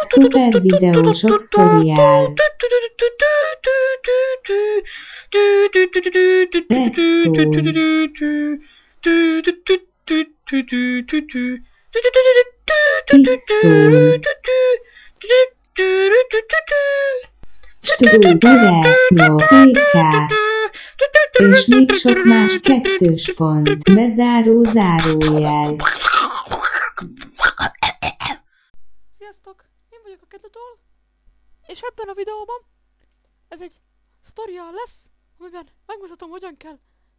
Szuper videó sok sztoriál. Redstone. Strúdure, CK. És még sok más kettős pont. Bezáró zárójel. Sziasztok! Én vagyok a Kedutól, és ebben a videóban ez egy sztoria lesz, amiben megmutatom, hogyan kell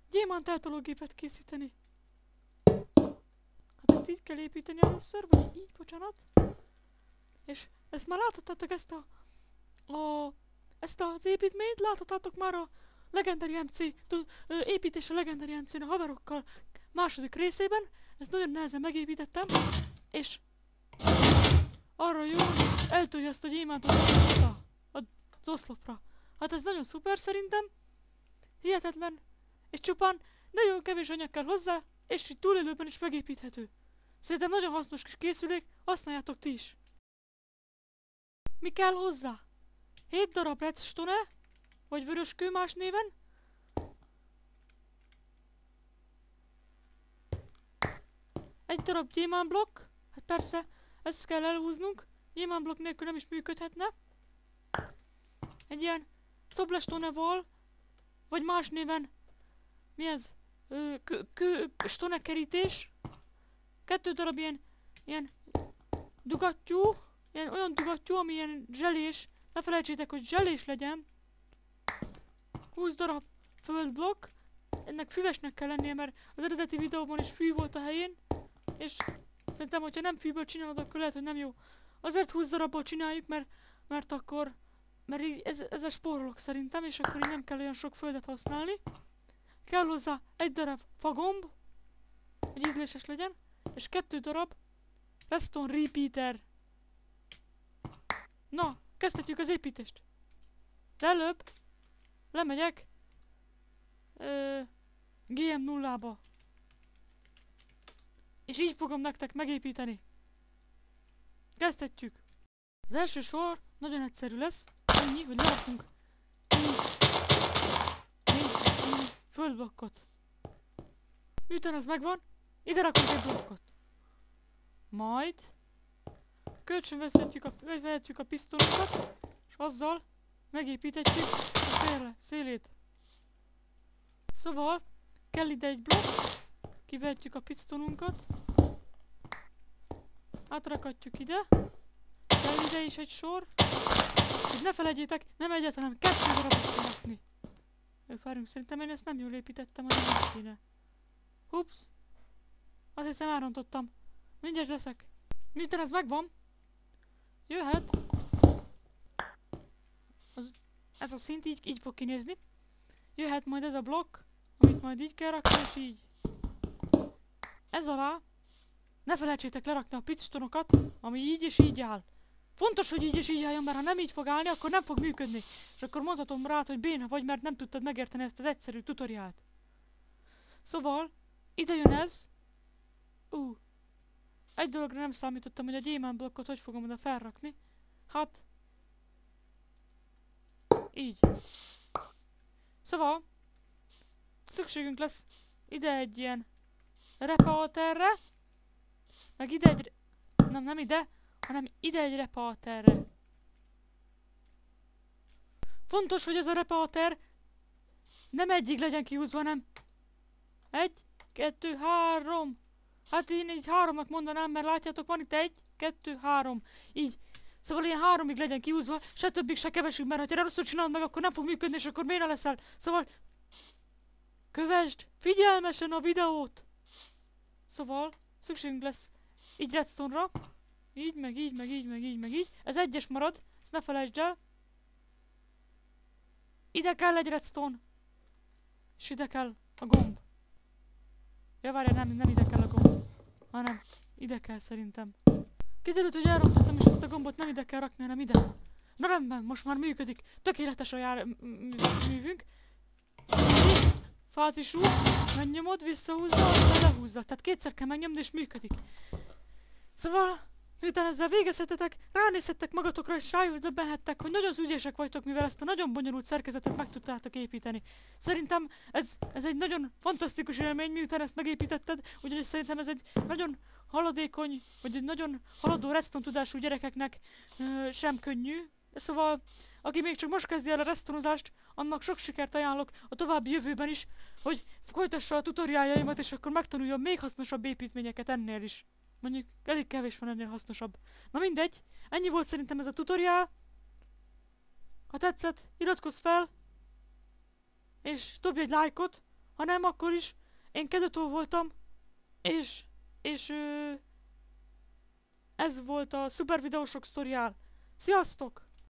gyémánt eltológépet készíteni. Hát ezt így kell építeni először, vagy így, bocsánat. És ezt már láthattátok ezt a, a ezt az építményt, láthattátok már a Legendary MC, építés a Legendary MC-n a haverokkal második részében. Ezt nagyon nehezen megépítettem, és arra jó, eltolja ezt a gyémántot az oszlopra. Hát ez nagyon szuper szerintem. Hihetetlen. És csupán nagyon kevés anyag kell hozzá, és így túlélőben is megépíthető. Szerintem nagyon hasznos kis készülék, használjátok ti is. Mi kell hozzá? 7 darab redstone vagy vörös kő más néven. Egy darab gyémánblokk, hát persze, ezt kell elhúznunk, gyémánblokk nélkül nem is működhetne. Egy ilyen szoblestone wall, vagy más néven, mi ez? Ö, kö, kö, stone kerítés. Kettő darab ilyen, ilyen dugattyú, ilyen olyan dugattyú, ami ilyen zselés, ne felejtsétek, hogy zselés legyen. 20 darab földblokk. Ennek füvesnek kell lennie, mert az eredeti videóban is fű volt a helyén. És szerintem, hogyha nem fűből csinálod, akkor lehet, hogy nem jó. Azért 20 darabból csináljuk, mert, mert akkor... Mert így ez, ezzel spórolok szerintem, és akkor így nem kell olyan sok földet használni. Kell hozzá egy darab fagomb, hogy ízléses legyen, és kettő darab Reston Repeater. Na, kezdhetjük az építést. De előbb lemegyek ö, GM nullába. És így fogom nektek megépíteni. Kezdhetjük. Az első sor nagyon egyszerű lesz. Annyi, hogy lerakunk földblokkot. Miután ez megvan, ide rakunk egy blokkot. Majd kölcsönveszhetjük a, vehetjük a pisztonokat, és azzal megépíthetjük a szélre, szélét. Szóval kell ide egy blokk, kivehetjük a pisztonunkat, átrakatjuk ide, kell ide is egy sor, és ne felejtjétek, nem egyet, hanem kettő darabot kell rakni. Várjunk, szerintem én ezt nem jól építettem, hanem nem kéne. Hups! Azt hiszem elrontottam. Mindjárt leszek. Miután ez megvan, jöhet. Az, ez a szint így, így fog kinézni. Jöhet majd ez a blokk, amit majd így kell rakni, és így. Ez alá ne felejtsétek lerakni a pitstonokat, ami így és így áll. Fontos, hogy így és így álljon, mert ha nem így fog állni, akkor nem fog működni. És akkor mondhatom rá, hogy béna vagy, mert nem tudtad megérteni ezt az egyszerű tutoriált. Szóval, ide jön ez. Ú. Egy dologra nem számítottam, hogy a gyémán blokkot hogy fogom oda felrakni. Hát. Így. Szóval. Szükségünk lesz ide egy ilyen repauterre. Meg ide egy... Nem, nem ide hanem ide egy repaterre. Fontos, hogy ez a repater nem egyig legyen kihúzva, hanem egy, kettő, három. Hát én így háromnak mondanám, mert látjátok, van itt egy, kettő, három. Így. Szóval ilyen háromig legyen kihúzva, se többig, se kevesig, mert ha rosszul csinálod meg, akkor nem fog működni, és akkor miért leszel. Szóval kövesd figyelmesen a videót. Szóval szükségünk lesz így redstone-ra. Így, meg így, meg így, meg így, meg így. Ez egyes marad, ezt ne felejtsd el. Ide kell egy redstone. És ide kell a gomb. Ja, várjál, nem, nem ide kell a gomb. Hanem ide kell szerintem. Kiderült, hogy elrontottam, és ezt a gombot nem ide kell rakni, hanem ide. Na rendben, most már működik. Tökéletes a jár művünk. Fázisú, megnyomod, visszahúzza, aztán lehúzza. Tehát kétszer kell megnyomni, és működik. Szóval Miután ezzel végezhetetek, ránézhettek magatokra és rájól döbbenhettek, hogy nagyon ügyesek vagytok, mivel ezt a nagyon bonyolult szerkezetet meg tudtátok építeni. Szerintem ez, ez egy nagyon fantasztikus élmény, miután ezt megépítetted, ugyanis szerintem ez egy nagyon haladékony, vagy egy nagyon haladó redstone tudású gyerekeknek ö, sem könnyű. Szóval, aki még csak most kezdi el a redstoneozást, annak sok sikert ajánlok a további jövőben is, hogy folytassa a tutoriáljaimat, és akkor megtanuljon még hasznosabb építményeket ennél is. Mondjuk elég kevés van ennél hasznosabb. Na mindegy, ennyi volt szerintem ez a tutoriál. Ha tetszett, iratkozz fel, és dobj egy lájkot, ha nem, akkor is. Én Kedotó voltam, és, és ö, ez volt a Super Videósok sztoriál. Sziasztok!